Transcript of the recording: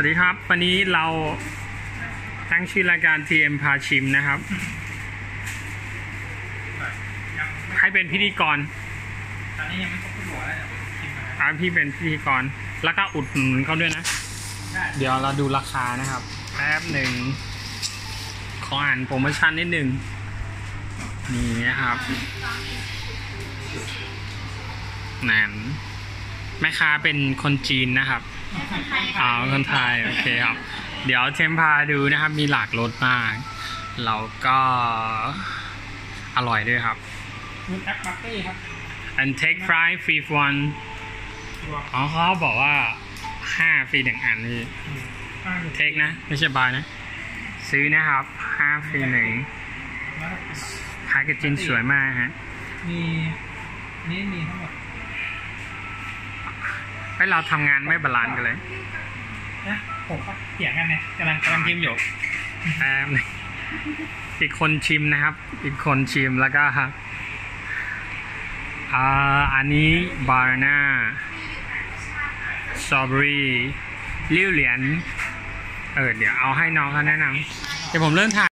วัสดีครับ วันนี้เราตั้งชื่อรายการ TM พาชิมนะครับ ให้เป็นพิธีกรตอนนี้ยังไม่ครบทุกหัวเลยชิมมาอ่าพี่เป็นพิธีกร แล้วก็อุดหนุนเขาด้วยนะได้เดี๋ยวเราดูราคานะครับ แป๊บหนึ่ง ขออ่านโปรโมชั่นนิดหนึ่งนี่นะครับนันแม่ค้าเป็นคนจีนนะครับ อ๋อคนไทยโอเคครับ เดี๋ยวเทมพาดูนะครับ มีหลากรสมากเราก็อร่อยด้วยครับมูนแอปบัตตี้ครับ and take fry free one ตัวอ๋อเขาบอกว่าห้าฟรีหนึ่งอันพี่ข้างเทคนะ ไม่ใช่บายนะ ซื้อนะครับห้าฟรีหนึ่งแล้วแพคเกจิ้งสวยมากฮะ มี นี่มีทั้งหมด ให้เราทำงานไม่บาลานซ์กันเลยนะผมก็เถียงกันเนี่ยกำลังกำลังพิมพ์อยู่แป๊บหนึ่งอีกคนชิมนะครับ อีกคนชิมแล้วก็อ่าอันนี้บาร์นาสตรอเบอรี่ลิ้วเหรียญเออเดี๋ยวเอาให้น้องเขาแนะนำเดี๋ยวผมเริ่มถ่าย